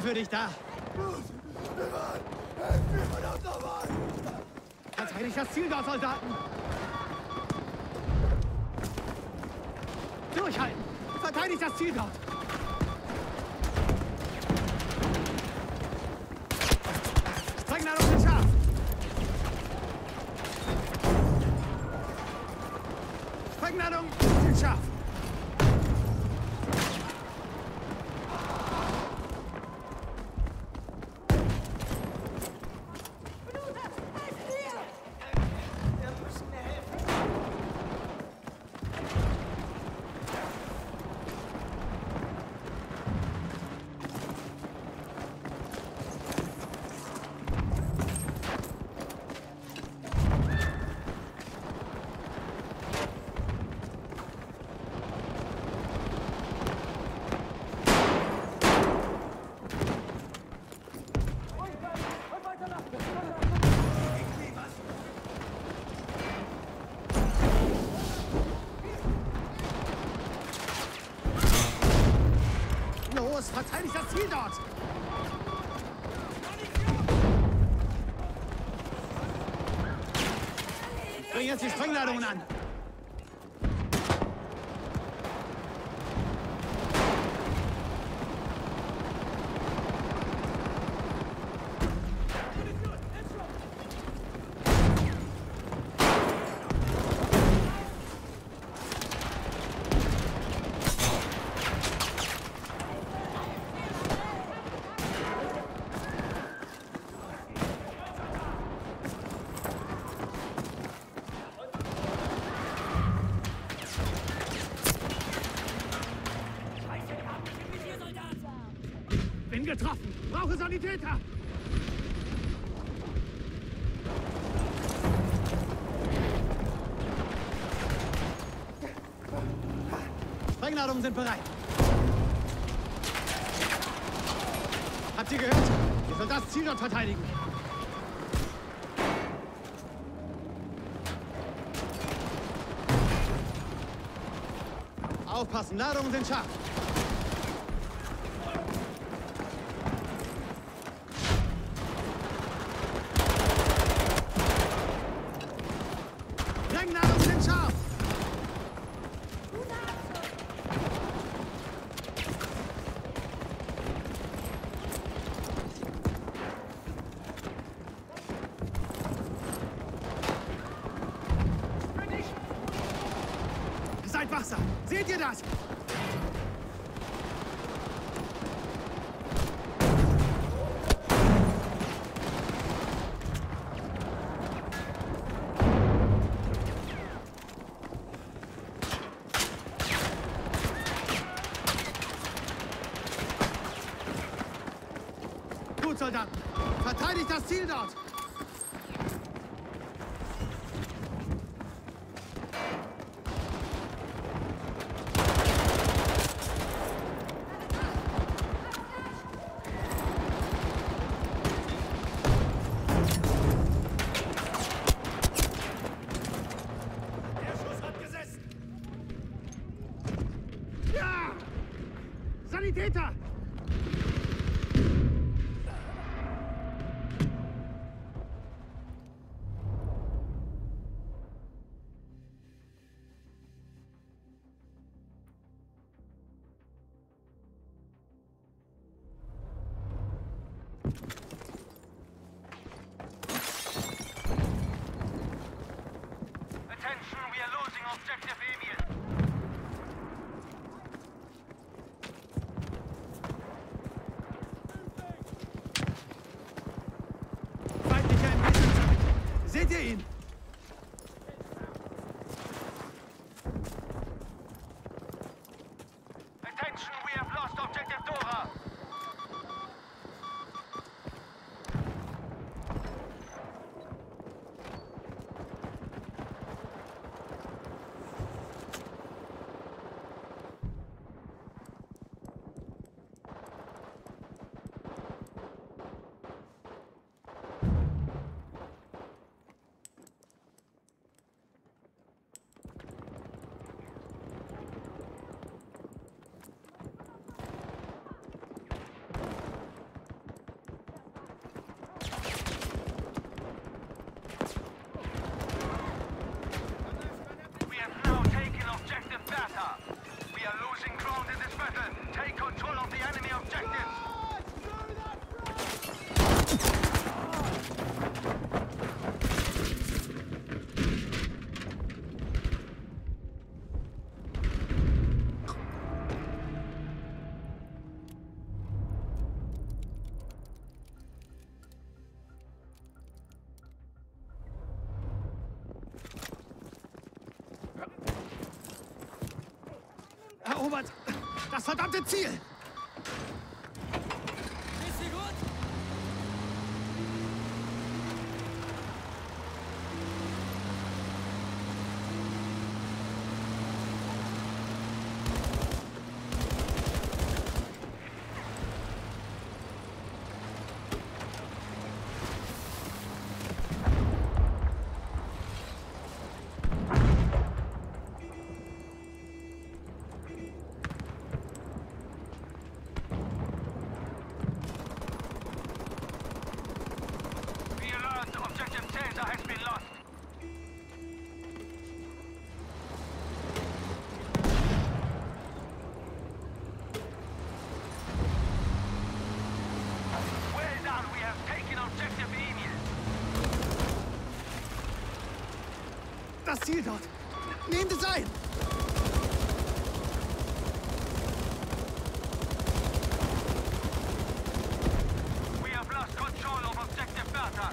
bin für dich da. Gut. Verteidigt das Ziel dort, Soldaten. Durchhalten. Verteidigt das Ziel dort. Ziel dort. Bring jetzt die Sprengladungen an. Bin getroffen. Brauche Sanitäter. Sprengladungen sind bereit. Habt ihr gehört? Ihr sollt das Ziel dort verteidigen. Aufpassen, Ladungen sind scharf. Sprengladungen sind scharf. Seid wachsam. Seht ihr das? Gut, Soldaten. Verteidigt das Ziel dort. Erobert das verdammte Ziel! Das Ziel dort! Nehmt es ein! We have lost control of objective Bertha.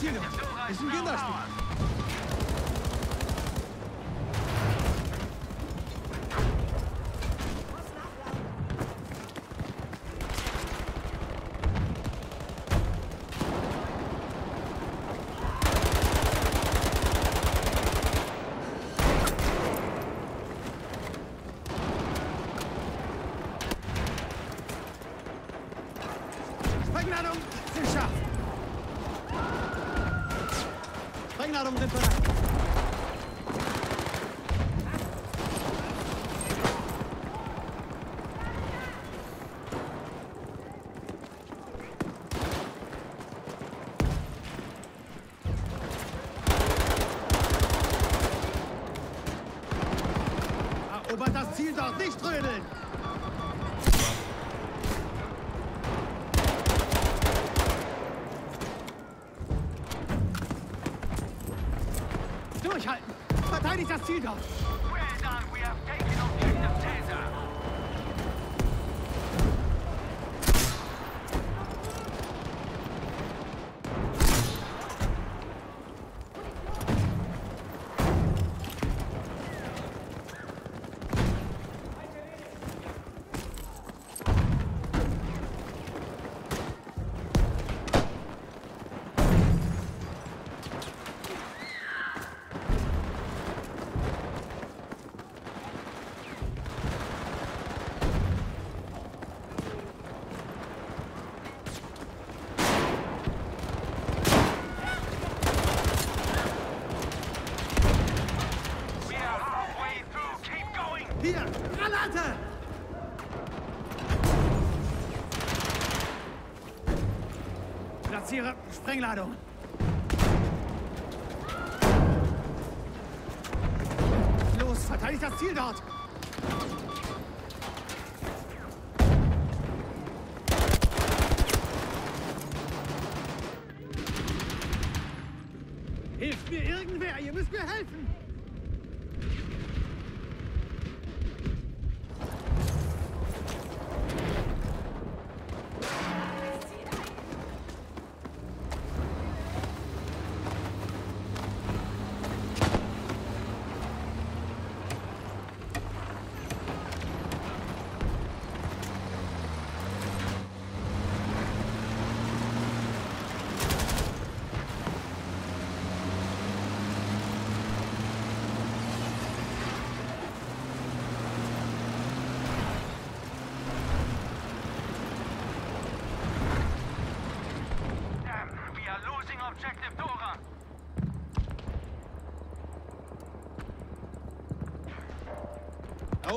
Verteidigt das Ziel dort! Dora Ist is ein now Kinderspiel! ours. Sprengladung sind scharf! Sprengladungen sind bereit! Erobert das Ziel dort, nicht trödeln! Durchhalten! Verteidigt das Ziel dort! Sprengladung! Los, verteidigt das Ziel dort! Hilft mir irgendwer! Ihr müsst mir helfen!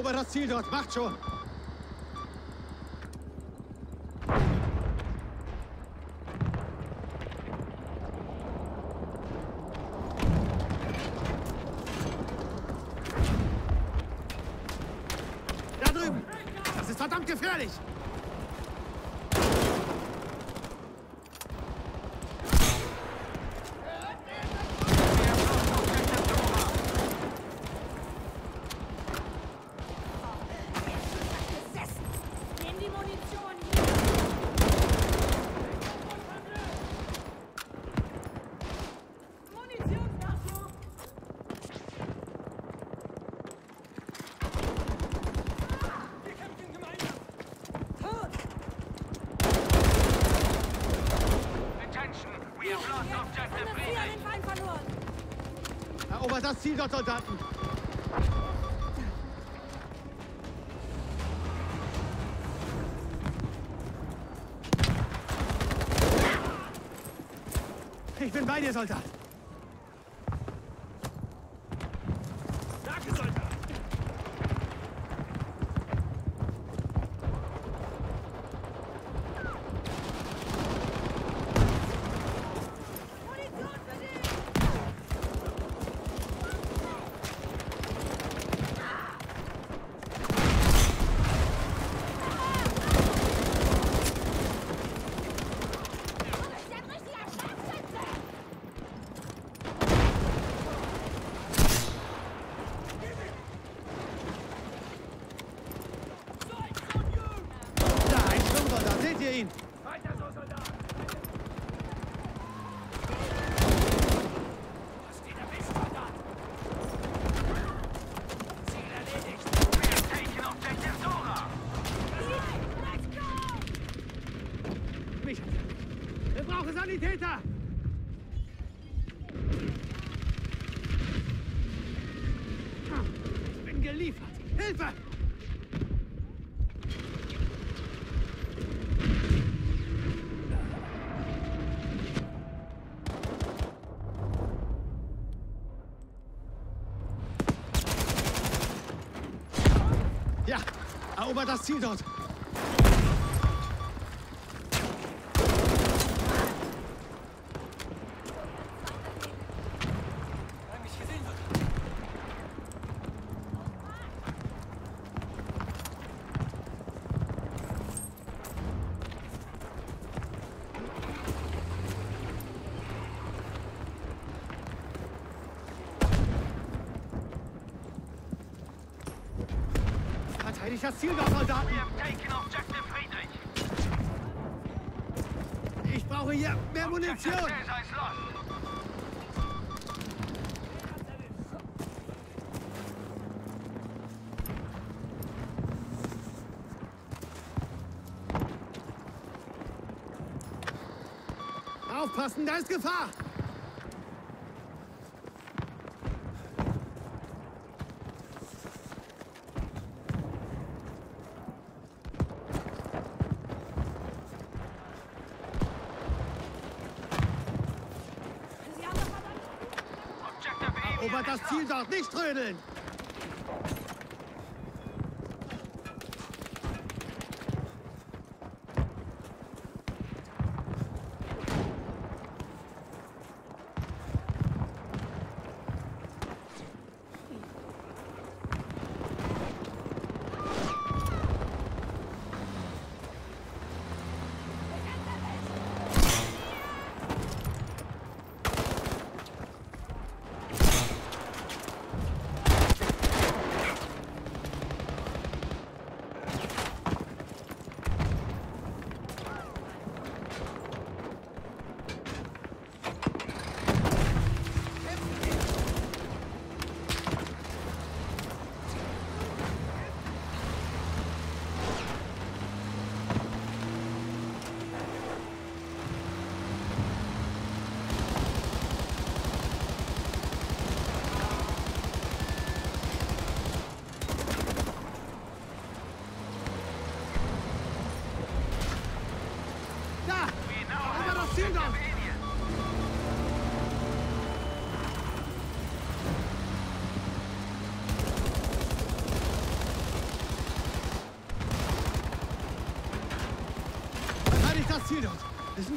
Erobert das Ziel dort! Macht schon! dieser Soldaten. Ich bin bei dir, Soldat. Sanitäter! Ich bin geliefert! Hilfe! Ja, erober das Ziel dort! feindlicher Ziel dort, Soldaten! Ich brauche hier mehr Munition! Aufpassen, da ist Gefahr! Aber das Ziel darf nicht trödeln!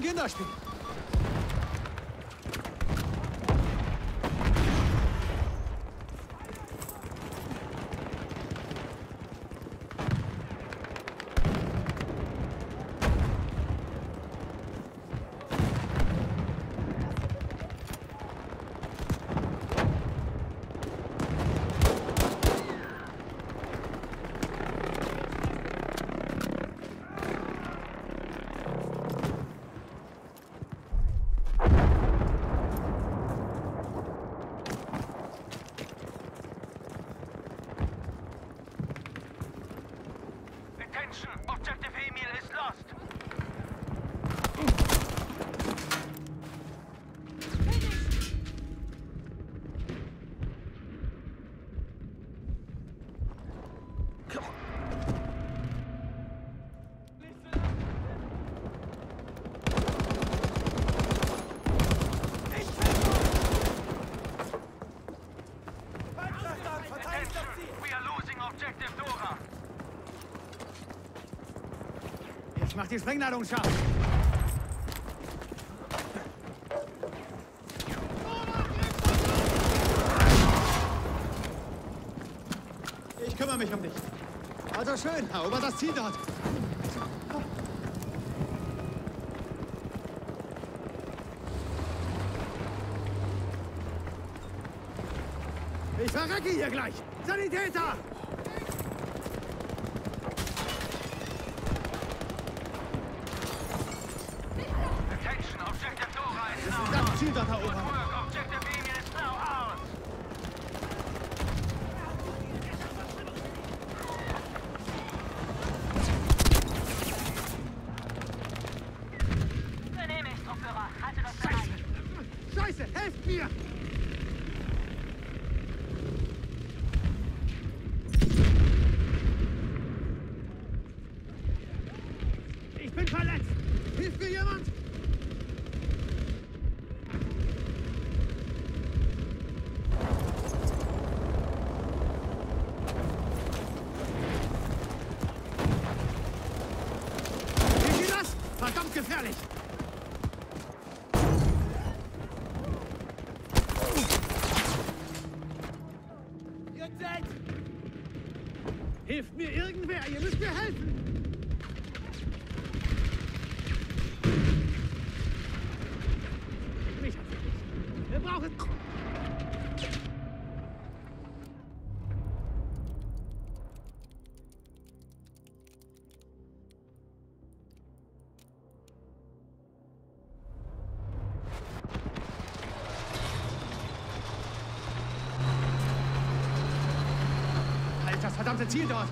Vielen Dank, Spieler. Ich mach die Sprengladung scharf. Ich kümmere mich um dich. Also schön, erober das Ziel dort. Ich verrecke hier gleich! Sanitäter! Helft mir! Ihr müsst mir helfen! Mich hat's erwischt. Wir brauchen... Verdammte Ziel dort!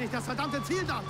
Verteidigt das verdammte Ziel dort!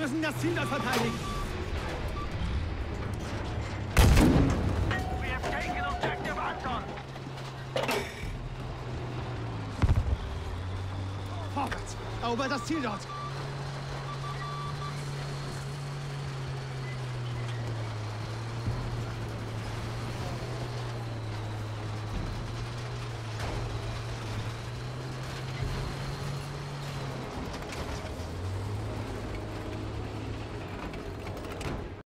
Müssen das Ziel dort verteidigen! We have taken objective Anton. Vorwärts! Erobert das Ziel dort!